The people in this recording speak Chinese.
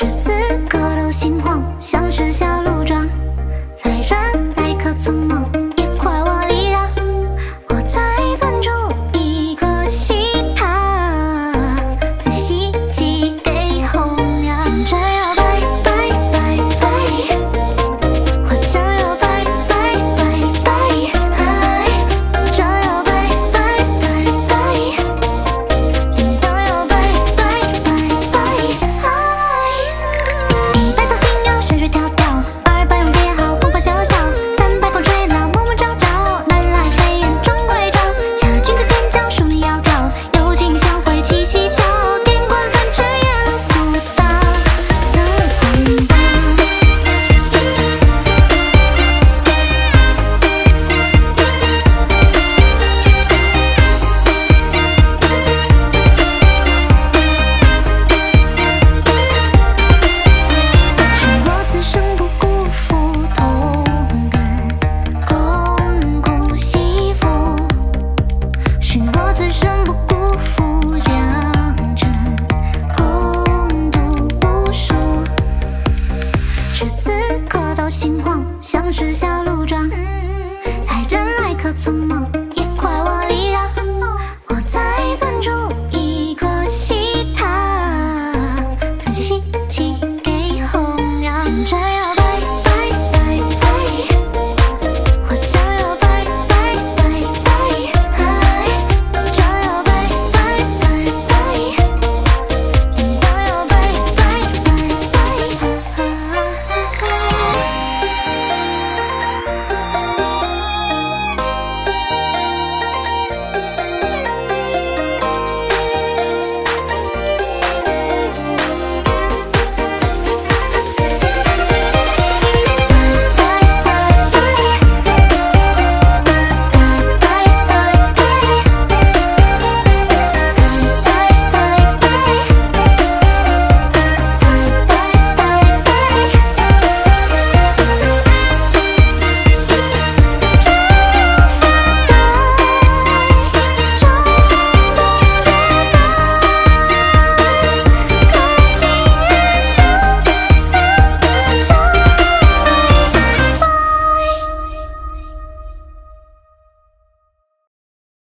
是此刻都心慌，像是。心慌，像是小鹿撞，来人来客匆忙。